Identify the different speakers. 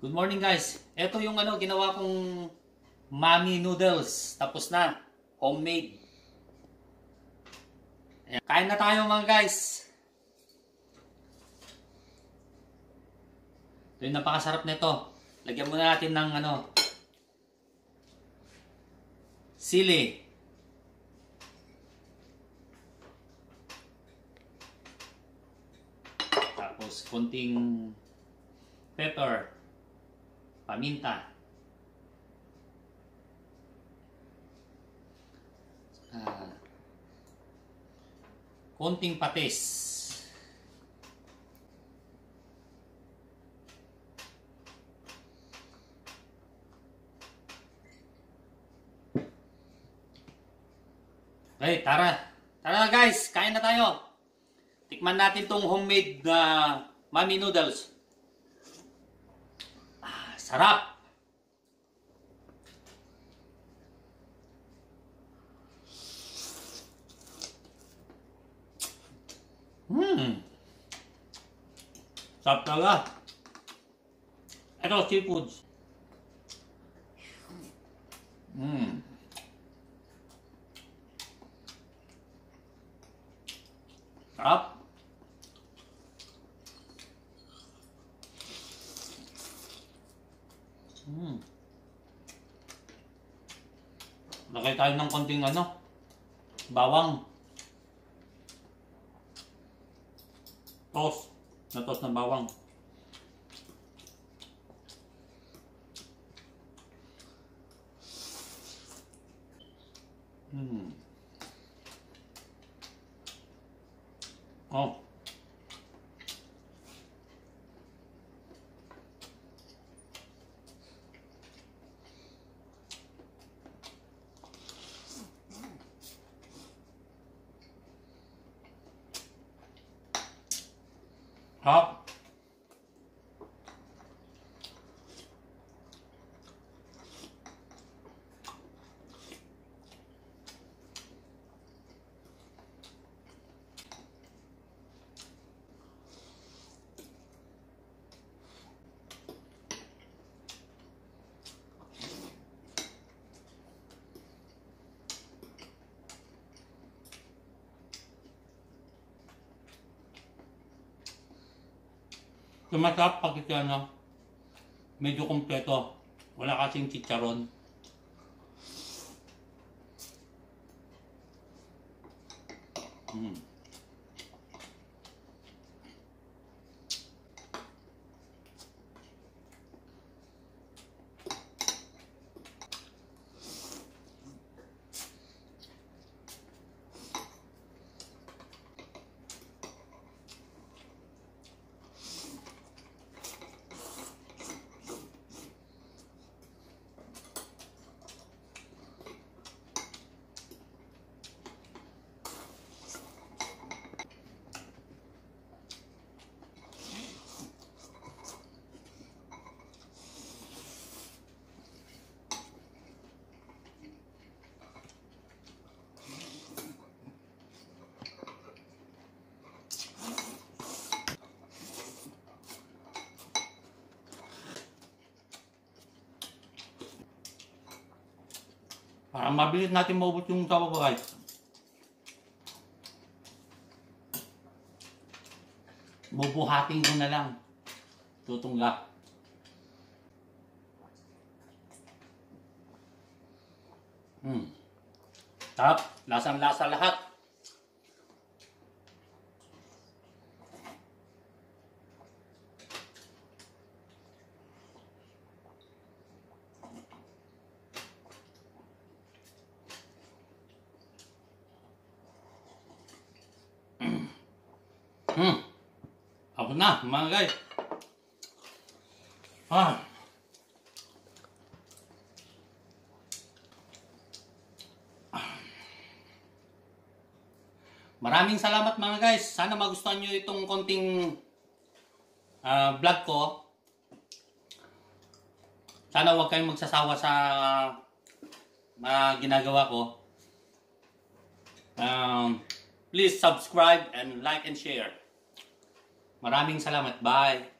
Speaker 1: Good morning guys. Ito yung ano ginawa kong mommy noodles. Tapos na. Homemade. Ayan. Kain na tayo mga guys. Ito yung napakasarap nito. Lagyan muna natin ng ano sili. Tapos konting pepper paminta. Uh, konting patis. Okay, tara. Tara guys, kain na tayo. Tikman natin tong homemade na uh, mami noodles. Sarap! Hmm. Sarap talaga. Ito, seafoods. Hmm. Sarap. Lagay tayo ng konting ano, bawang. Toast. Na toast ng bawang. Hmm. Oh. Sumasarap pag ito ano, medyo kompleto. Wala kasing chicharon. Mm. Para mabilis natin maubos yung tawa guys. Bubuhatin ko na lang. Tutunggak. Hmm. Tap, lasang-lasa lahat. Hmm. Ako na, mga guys. Ah. Maraming salamat mga guys. Sana magustuhan nyo itong konting uh, vlog ko. Sana huwag kayong magsasawa sa mga ginagawa ko. Um, please subscribe and like and share. Maraming salamat. Bye!